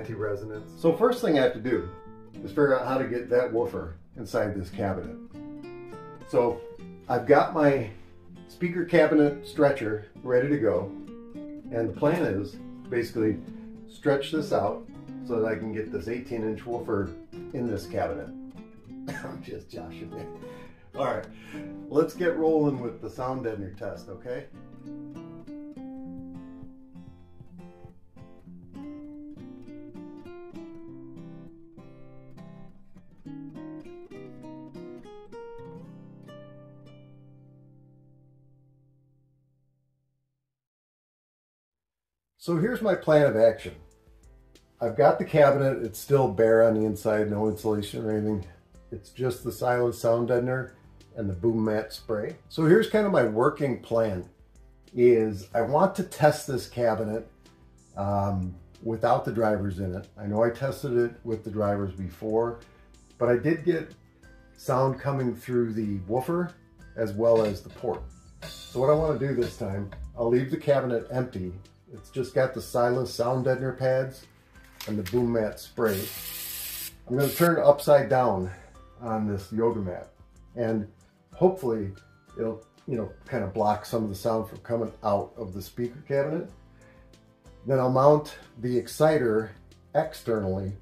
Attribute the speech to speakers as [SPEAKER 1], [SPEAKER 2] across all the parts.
[SPEAKER 1] anti-resonance. So first thing I have to do is figure out how to get that woofer inside this cabinet. So I've got my speaker cabinet stretcher ready to go. And the plan is basically stretch this out so that I can get this 18 inch woofer in this cabinet. I'm just joshing. All right, let's get rolling with the sound deadener test, okay? So here's my plan of action. I've got the cabinet, it's still bare on the inside, no insulation or anything. It's just the Siless sound deadener and the boom mat spray. So here's kind of my working plan is I want to test this cabinet um, without the drivers in it. I know I tested it with the drivers before, but I did get sound coming through the woofer as well as the port. So what I want to do this time, I'll leave the cabinet empty it's just got the Siless sound deadener pads and the boom mat spray. I'm going to turn upside down on this yoga mat and hopefully it'll you know kind of block some of the sound from coming out of the speaker cabinet. Then I'll mount the exciter externally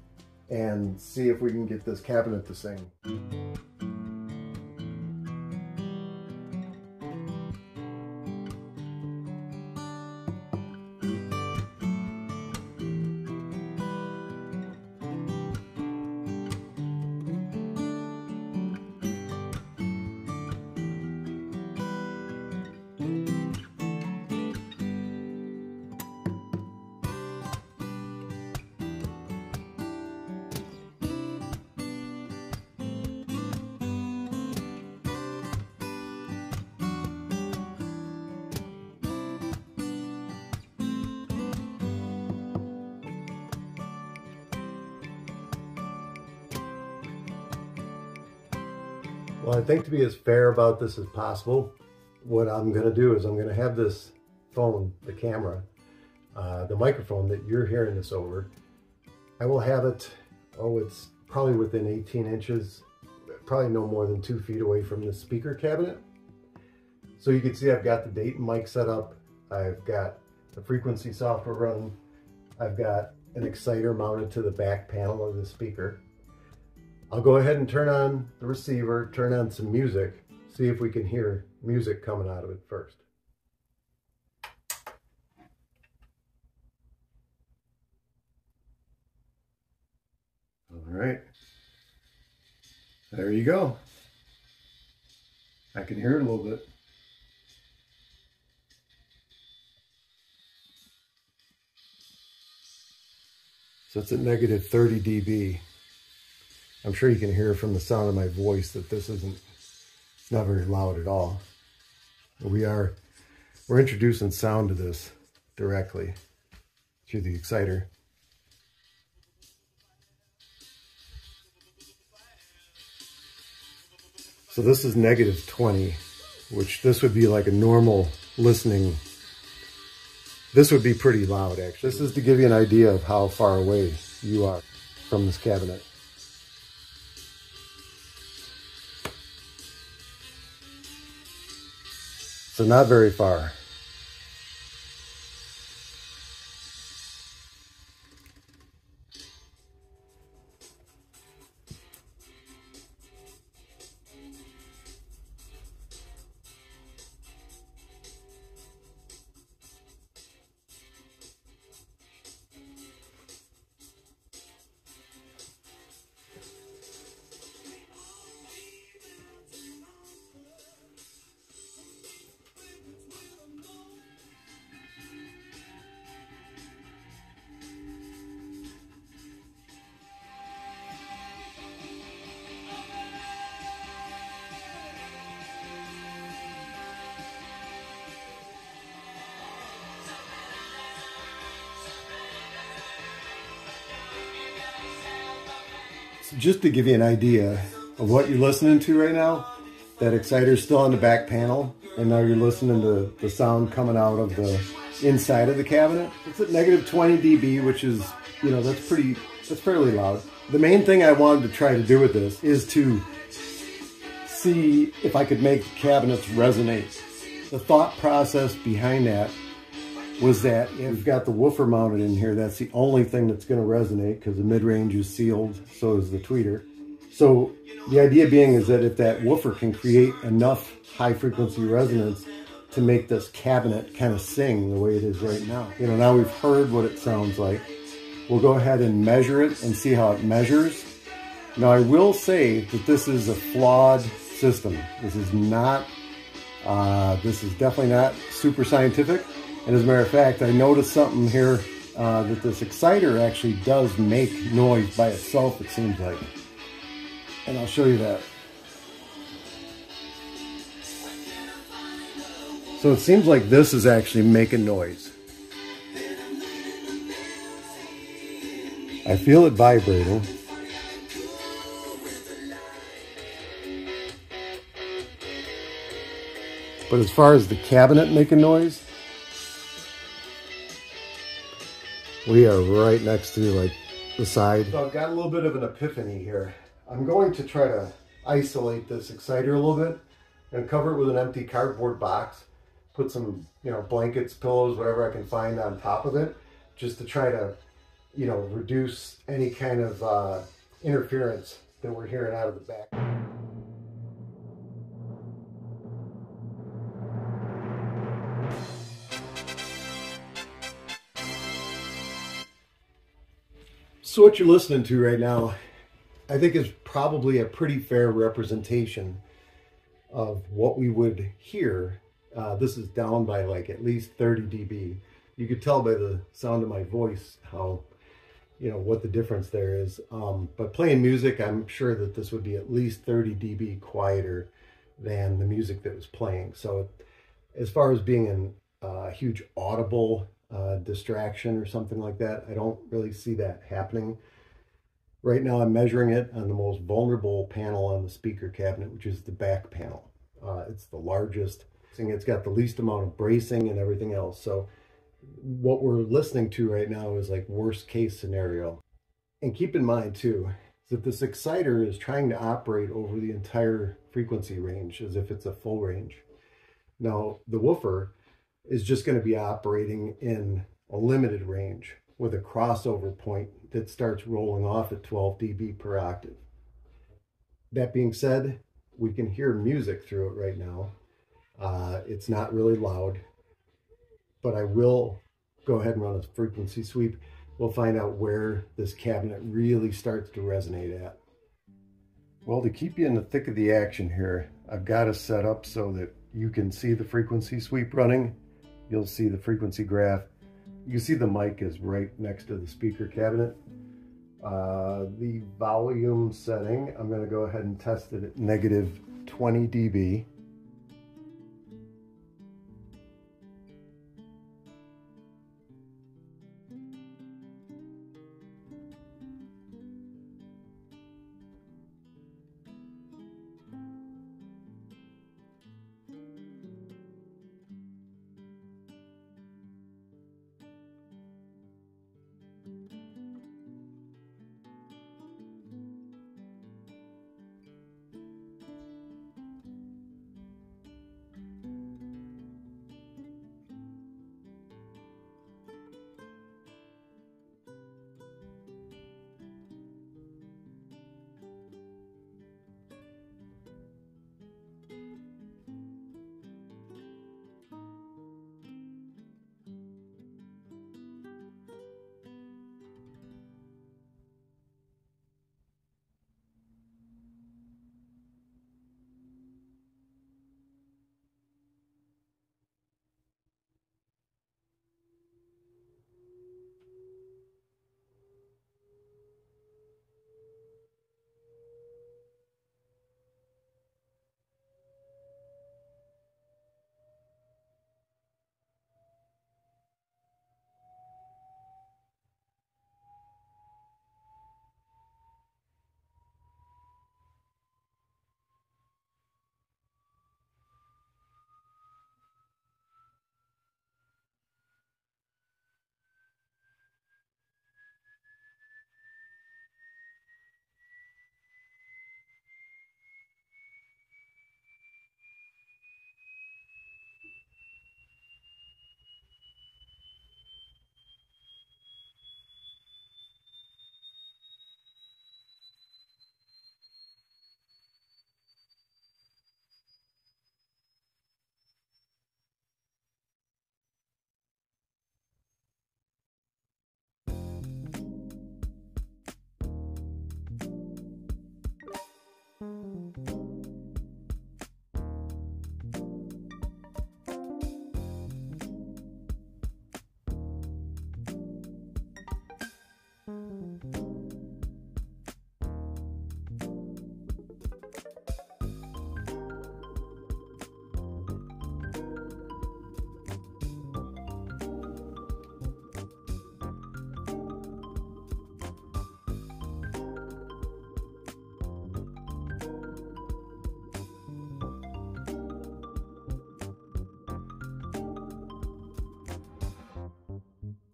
[SPEAKER 1] and see if we can get this cabinet to sing. Well, I think to be as fair about this as possible, what I'm going to do is I'm going to have this phone, the camera, uh, the microphone that you're hearing this over, I will have it, oh, it's probably within 18 inches, probably no more than two feet away from the speaker cabinet. So you can see I've got the and mic set up. I've got the frequency software running. I've got an exciter mounted to the back panel of the speaker. I'll go ahead and turn on the receiver, turn on some music, see if we can hear music coming out of it first. All right. There you go. I can hear it a little bit. So it's at negative 30 dB. I'm sure you can hear from the sound of my voice that this isn't, not very loud at all. We are, we're introducing sound to this directly through the exciter. So this is negative 20, which this would be like a normal listening. This would be pretty loud, actually. This is to give you an idea of how far away you are from this cabinet. So not very far. Just to give you an idea of what you're listening to right now, that exciter's still on the back panel, and now you're listening to the sound coming out of the inside of the cabinet. It's at negative 20 dB, which is, you know, that's pretty, that's fairly loud. The main thing I wanted to try to do with this is to see if I could make cabinets resonate. The thought process behind that was that if we've got the woofer mounted in here, that's the only thing that's going to resonate because the mid-range is sealed, so is the tweeter. So the idea being is that if that woofer can create enough high frequency resonance to make this cabinet kind of sing the way it is right now. You know, now we've heard what it sounds like. We'll go ahead and measure it and see how it measures. Now I will say that this is a flawed system. This is not, uh, this is definitely not super scientific. And as a matter of fact, I noticed something here uh, that this exciter actually does make noise by itself, it seems like. And I'll show you that. So it seems like this is actually making noise. I feel it vibrating. But as far as the cabinet making noise, we are right next to like the side. So I've got a little bit of an epiphany here. I'm going to try to isolate this exciter a little bit and cover it with an empty cardboard box. Put some, you know, blankets, pillows, whatever I can find on top of it, just to try to, you know, reduce any kind of uh, interference that we're hearing out of the back. So what you're listening to right now, I think is probably a pretty fair representation of what we would hear. Uh, this is down by like at least 30 dB. You could tell by the sound of my voice how, you know, what the difference there is. Um, but playing music, I'm sure that this would be at least 30 dB quieter than the music that was playing. So as far as being a uh, huge audible uh, distraction or something like that. I don't really see that happening. Right now I'm measuring it on the most vulnerable panel on the speaker cabinet, which is the back panel. Uh, it's the largest. Thing. It's got the least amount of bracing and everything else. So what we're listening to right now is like worst case scenario. And keep in mind too, that this exciter is trying to operate over the entire frequency range as if it's a full range. Now the woofer is just going to be operating in a limited range with a crossover point that starts rolling off at 12 dB per octave. That being said, we can hear music through it right now. Uh, it's not really loud, but I will go ahead and run a frequency sweep. We'll find out where this cabinet really starts to resonate at. Well, to keep you in the thick of the action here, I've got it set up so that you can see the frequency sweep running you'll see the frequency graph. You see the mic is right next to the speaker cabinet. Uh, the volume setting, I'm going to go ahead and test it at negative 20 dB.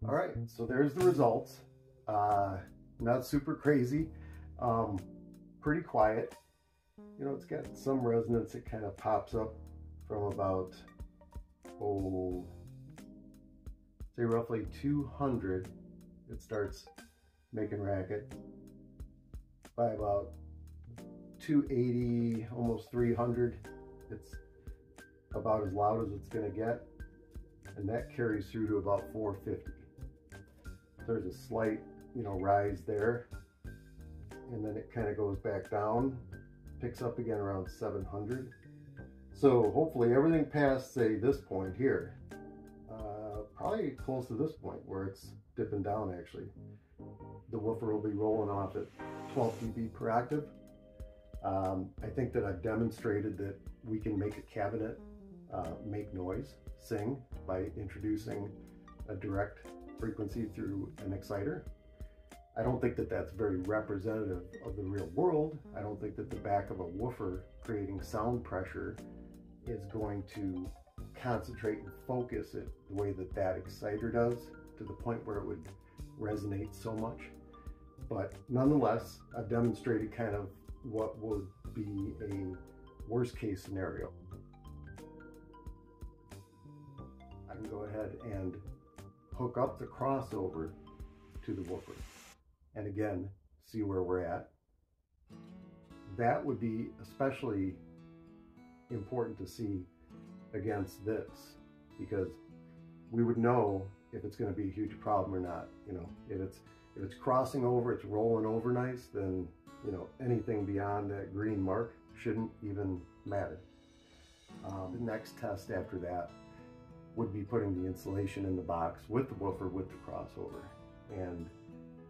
[SPEAKER 1] All right, so there's the results. Uh, not super crazy, um, pretty quiet. You know, it's got some resonance. It kind of pops up from about, oh, say roughly 200. It starts making racket by about 280, almost 300. It's about as loud as it's going to get. And that carries through to about 450 there's a slight, you know, rise there. And then it kind of goes back down, picks up again around 700. So hopefully everything past, say, this point here, uh, probably close to this point where it's dipping down actually. The woofer will be rolling off at 12 dB per octave. Um, I think that I've demonstrated that we can make a cabinet uh, make noise, sing, by introducing a direct frequency through an exciter. I don't think that that's very representative of the real world. I don't think that the back of a woofer creating sound pressure is going to concentrate and focus it the way that that exciter does to the point where it would resonate so much. But nonetheless, I've demonstrated kind of what would be a worst case scenario. I can go ahead and hook up the crossover to the woofer. And again, see where we're at. That would be especially important to see against this because we would know if it's going to be a huge problem or not. You know, if it's if it's crossing over, it's rolling over nice, then you know anything beyond that green mark shouldn't even matter. Um, the next test after that would be putting the insulation in the box with the woofer with the crossover. And,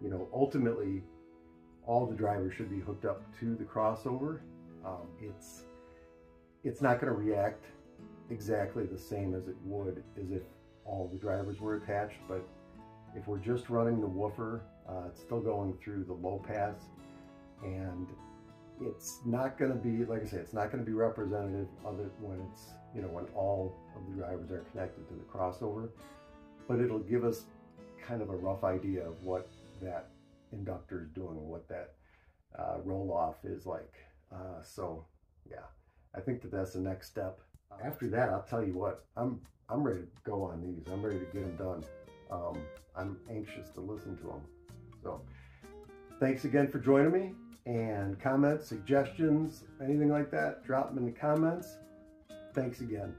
[SPEAKER 1] you know, ultimately, all the drivers should be hooked up to the crossover. Um, it's, it's not going to react exactly the same as it would as if all the drivers were attached, but if we're just running the woofer, uh, it's still going through the low pass and it's not going to be, like I say, it's not going to be representative of it when it's, you know, when all of the drivers are connected to the crossover, but it'll give us kind of a rough idea of what that inductor is doing, what that uh, roll off is like. Uh, so yeah, I think that that's the next step. After that, I'll tell you what, I'm, I'm ready to go on these. I'm ready to get them done. Um, I'm anxious to listen to them. So thanks again for joining me and comments, suggestions, anything like that, drop them in the comments. Thanks again.